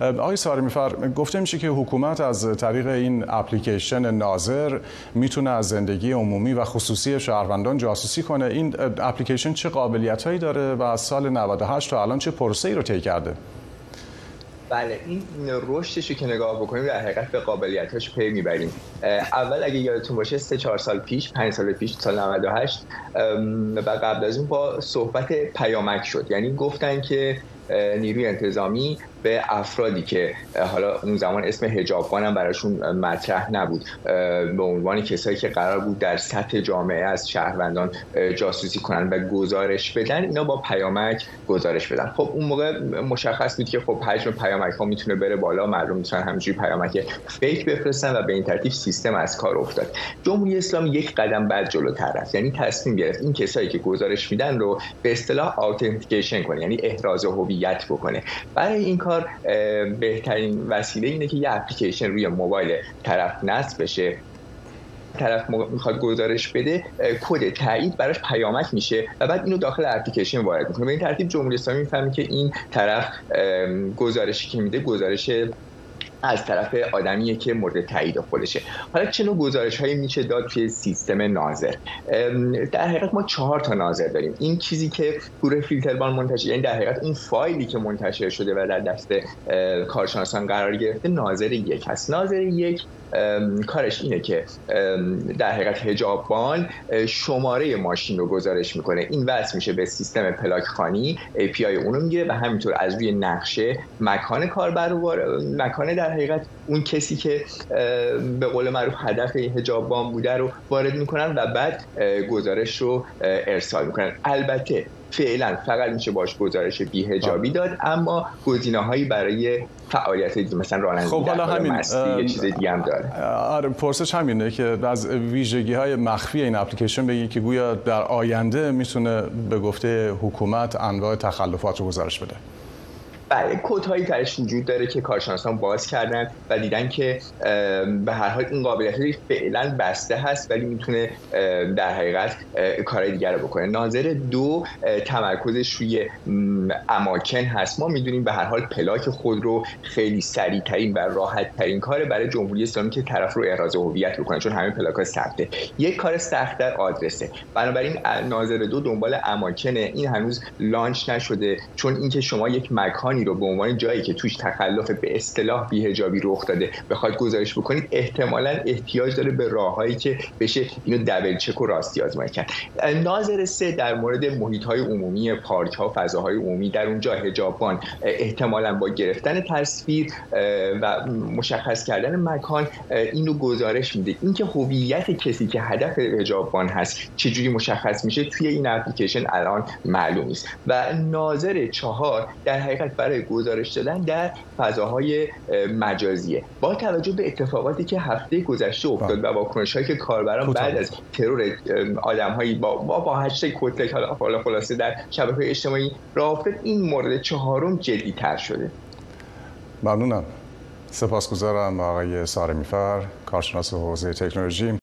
آقای سارمیفر گفته میشه که حکومت از طریق این اپلیکیشن ناظر می‌تونه از زندگی عمومی و خصوصی شهروندان جاسوسی کنه. این اپلیکیشن چه قابلیت هایی داره و از سال 98 تا الان چه پروسه ای رو طی کرده؟ بله این رشدش که نگاه بکنیم در حقیقت به قابلیتاش پی می‌بریم. اول اگه یادتون باشه سه چهار سال پیش پنج سال پیش سال 98 و قبل از اون با صحبت پیامک شد. یعنی گفتن که نیروی انتظامی به افرادی که حالا اون زمان اسم هجابان هم براشون مطرح نبود. به عنوان کسایی که قرار بود در سطح جامعه از شهروندان جاسوسی کنن و گزارش بدن اینا با پیامک گزارش بدن. خب اون موقع مشخص بود که خب حجم پیامک ها می‌تونه بره بالا. مردم می‌تونن همینجوری پیامک فیک بفرستن و به این ترتیب سیستم از کار افتاد. جمهوری اسلامی یک قدم بعد جلوتر رفت. یعنی تصمیم گرفت این کسایی که گزارش میدن رو به اصطلاح آتنتیکیشن کنه یعنی احراز هویت بکنه. برای این کار بهترین وسیله اینه که یه اپلیکیشن روی موبایل طرف نصب بشه. طرف می‌خواد گزارش بده کد تایید براش پیامک میشه و بعد اینو داخل اپلیکیشن وارد می‌کنه. به این ترتیب جمهوری اسلامی می‌فهمه که این طرف گزارشی که میده گزارش از طرف آدمیه که مورد تایید خودشه. حالا چه نوع گزارش هایی میشه داد توی سیستم ناظر؟ در حقیقت ما چهار تا ناظر داریم. این چیزی که گروه فیلتربان منتشر یعنی در حقیقت اون فایلی که منتشر شده و در دست کارشناسان قرار گرفته ناظر یک هست. ناظر یک کارش اینه که در حقیقت هجابان شماره ماشین رو گزارش می‌کنه. این وصل میشه به سیستم پلاک خانی API اونو می‌گیره و همینطور از روی نقشه مکان کاربر مکان در حقیقت اون کسی که به قول معروف هدف هجابان بوده رو وارد می‌کنن و بعد گزارش رو ارسال می‌کنن. البته فعلا فقط میشه باش گزارش بیهجابی داد اما گزینه هایی برای فعالیت دیگه مثلا رانندگی خب حالا همین یه چیز دیگه هم داره. آره پرسش همینه که از ویژگی های مخفی این اپلیکیشن بگی که گویا در آینده می‌تونه به گفته حکومت انواع تخلفات رو گزارش بده. بله کد هایی درش وجود داره که کارشناسان باز کردن و دیدن که به هر حال این قابلیت فعلا بسته هست ولی می‌تونه در حقیقت کار دیگر رو بکنه. ناظر دو تمرکزش روی اماکن هست. ما می‌دونیم به هر حال پلاک خود رو خیلی سریع ترین و راحت ترین کار برای جمهوری اسلامی که طرف رو احراز هویت بکنه چون همه پلاک ها ثبته یک کار سخت در آدرسه. بنابراین ناظر دو دنبال اماکنه این هنوز لانچ نشده چون اینکه شما یک مکان رو به عنوان جایی که توش تخلف به اصطلاح بیهجابی رخ داده بخواید گزارش بکنید احتمالا احتیاج داره به راههایی که بشه اینو دبل چک و راستی آزمایی کرد. ناظر سه در مورد محیط های عمومی پارک ها فضاهای عمومی در اونجا هجابان احتمالا با گرفتن تصویر و مشخص کردن مکان اینو گزارش میده. اینکه هویت کسی که هدف هجابان هست چجوری مشخص میشه توی این اپلیکیشن الان معلوم نیست. و ناظر چهار در حقیقت برای گزارش دادن در فضاهای مجازیه. با توجه به اتفاقاتی که هفته گذشته افتاد و واکنش هایی که کاربران بعد از ترور آدم هایی با با, با هشت کتلک حالا خلاصه در شبکه اجتماعی راه افتاد این مورد چهارم جدی تر شده. ممنونم. سپاسگزارم آقای سارمیفر کارشناس حوزه تکنولوژی.